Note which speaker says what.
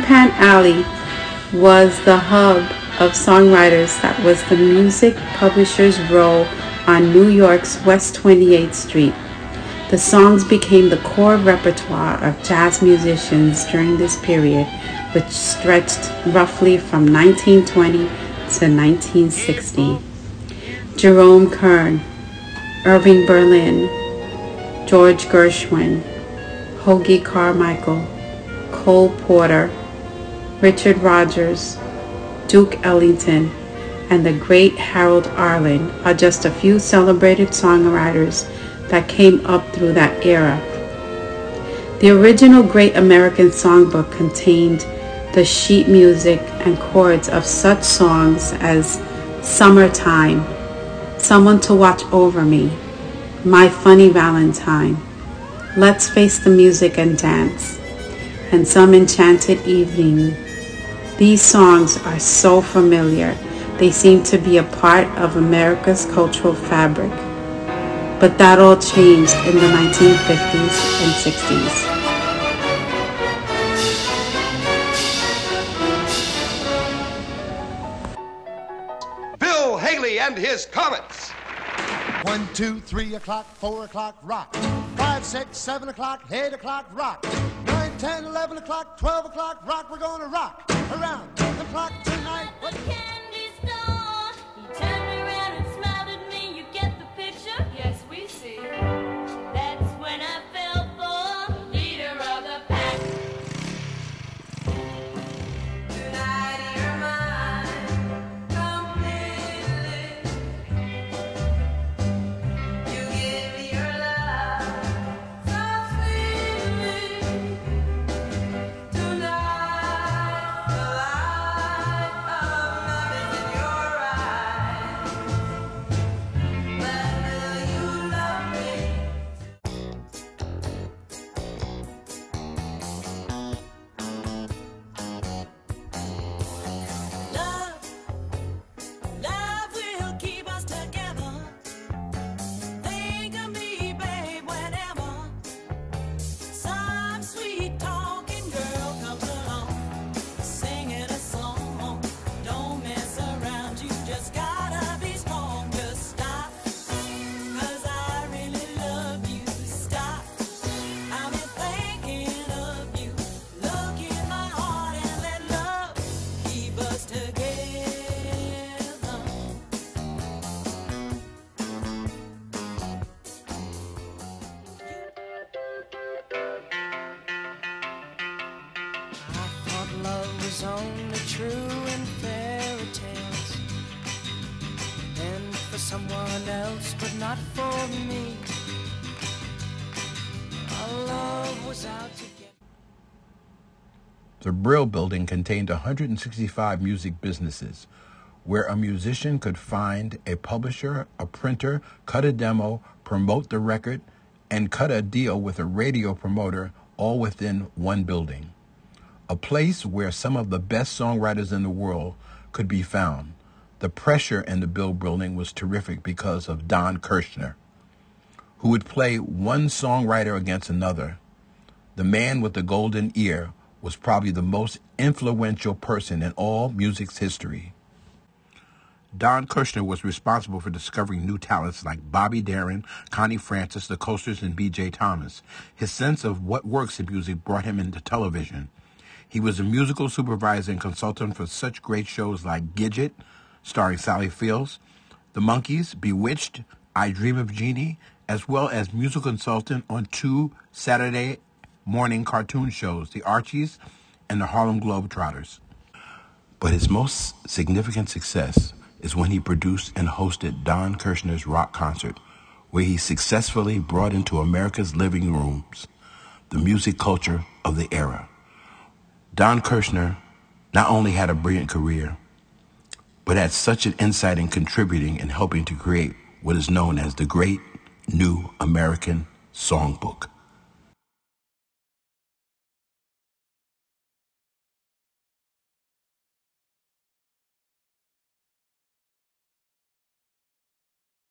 Speaker 1: Pan Alley was the hub of songwriters that was the music publisher's row on New York's West 28th Street. The songs became the core repertoire of jazz musicians during this period, which stretched roughly from 1920 to 1960. Jerome Kern, Irving Berlin, George Gershwin, Hoagy Carmichael, Cole Porter, Richard Rodgers, Duke Ellington, and the great Harold Arlen are just a few celebrated songwriters that came up through that era. The original Great American Songbook contained the sheet music and chords of such songs as Summertime, Someone to Watch Over Me, My Funny Valentine, Let's Face the Music and Dance, and Some Enchanted Evening. These songs are so familiar they seem to be a part of America's cultural fabric. But that all changed in the 1950s and 60s.
Speaker 2: Bill Haley and his Comets.
Speaker 3: One, two, three o'clock, four o'clock, rock. Five, six, seven o'clock, eight o'clock, rock. Nine, ten, eleven o'clock, twelve o'clock, rock. We're gonna rock around the clock tonight.
Speaker 4: What candy
Speaker 5: was only true in fairy tales and for someone else, but not for me.
Speaker 6: The Brill Building contained 165 music businesses where a musician could find a publisher, a printer, cut a demo, promote the record, and cut a deal with a radio promoter all within one building. A place where some of the best songwriters in the world could be found. The pressure in the Brill Building was terrific because of Don Kirshner, who would play one songwriter against another. The man with the golden ear was probably the most influential person in all music's history. Don Kirshner was responsible for discovering new talents like Bobby Darin, Connie Francis, the Coasters, and B.J. Thomas. His sense of what works in music brought him into television. He was a musical supervisor and consultant for such great shows like Gidget, starring Sally Fields, The Monkees, Bewitched, I Dream of Jeannie, as well as musical consultant on two Saturday morning cartoon shows, The Archies and the Harlem Globetrotters. But his most significant success is when he produced and hosted Don Kirshner's rock concert, where he successfully brought into America's living rooms the music culture of the era. Don Kirshner not only had a brilliant career, but had such an insight in contributing and helping to create what is known as the Great New American Songbook.